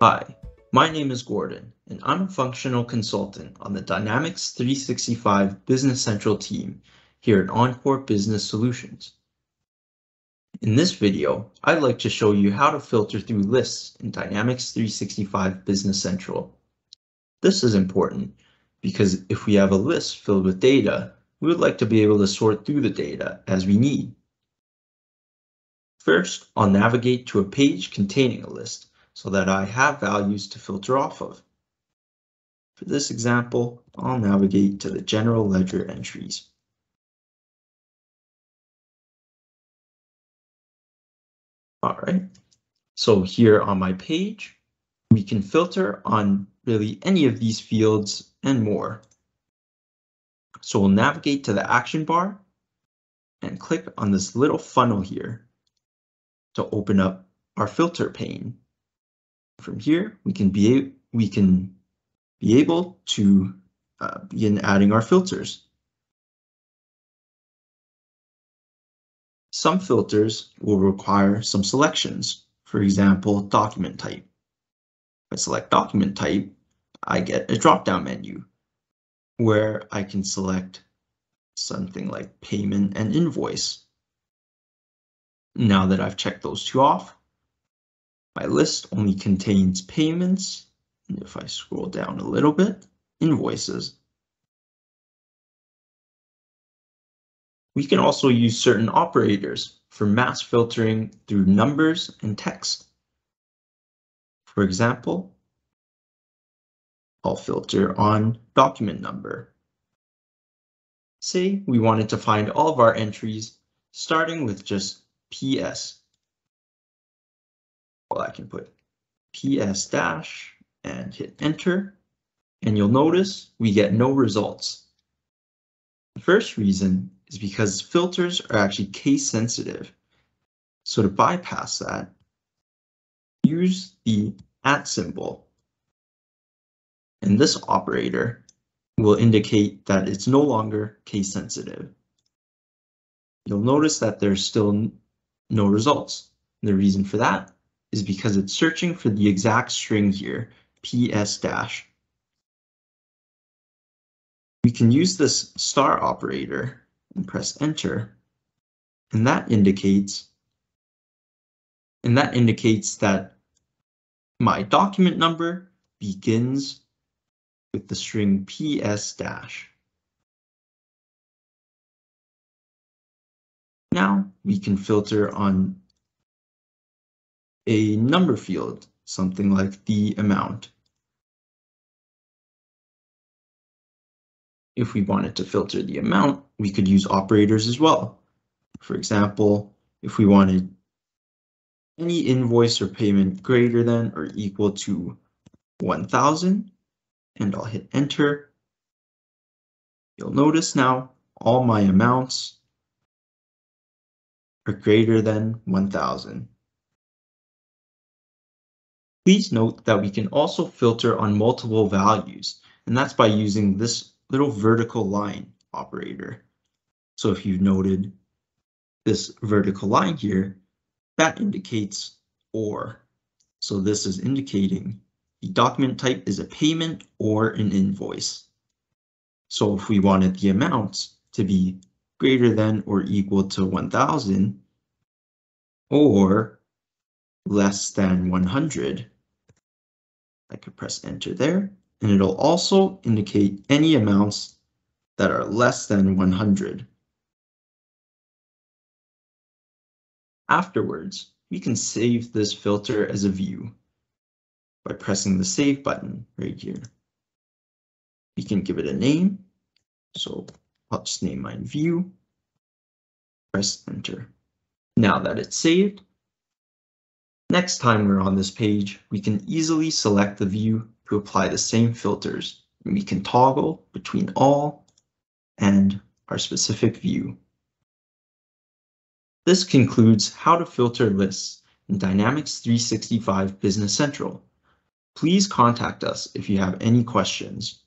Hi, my name is Gordon, and I'm a functional consultant on the Dynamics 365 Business Central team here at Encore Business Solutions. In this video, I'd like to show you how to filter through lists in Dynamics 365 Business Central. This is important because if we have a list filled with data, we would like to be able to sort through the data as we need. First, I'll navigate to a page containing a list so that I have values to filter off of. For this example, I'll navigate to the general ledger entries. All right, so here on my page, we can filter on really any of these fields and more. So we'll navigate to the action bar and click on this little funnel here to open up our filter pane. From here, we can be we can be able to uh, begin adding our filters. Some filters will require some selections, for example, document type. If I select document type, I get a drop-down menu where I can select something like payment and invoice. Now that I've checked those two off, my list only contains payments. And if I scroll down a little bit, invoices. We can also use certain operators for mass filtering through numbers and text. For example, I'll filter on document number. Say we wanted to find all of our entries starting with just PS. Well, I can put PS dash and hit enter, and you'll notice we get no results. The first reason is because filters are actually case sensitive. So to bypass that, use the at symbol and this operator will indicate that it's no longer case sensitive. You'll notice that there's still no results. The reason for that is because it's searching for the exact string here, ps dash. We can use this star operator and press enter, and that indicates and that indicates that my document number begins with the string ps dash. Now we can filter on a number field, something like the amount. If we wanted to filter the amount, we could use operators as well. For example, if we wanted any invoice or payment greater than or equal to 1000, and I'll hit enter. You'll notice now all my amounts are greater than 1000. Please note that we can also filter on multiple values, and that's by using this little vertical line operator. So if you've noted this vertical line here, that indicates or. So this is indicating the document type is a payment or an invoice. So if we wanted the amounts to be greater than or equal to 1000 or less than 100, I could press enter there and it'll also indicate any amounts that are less than 100. Afterwards, we can save this filter as a view by pressing the save button right here. We can give it a name. So I'll just name mine view. Press enter. Now that it's saved, next time we're on this page, we can easily select the view to apply the same filters. And we can toggle between all and our specific view. This concludes how to filter lists in Dynamics 365 Business Central. Please contact us if you have any questions.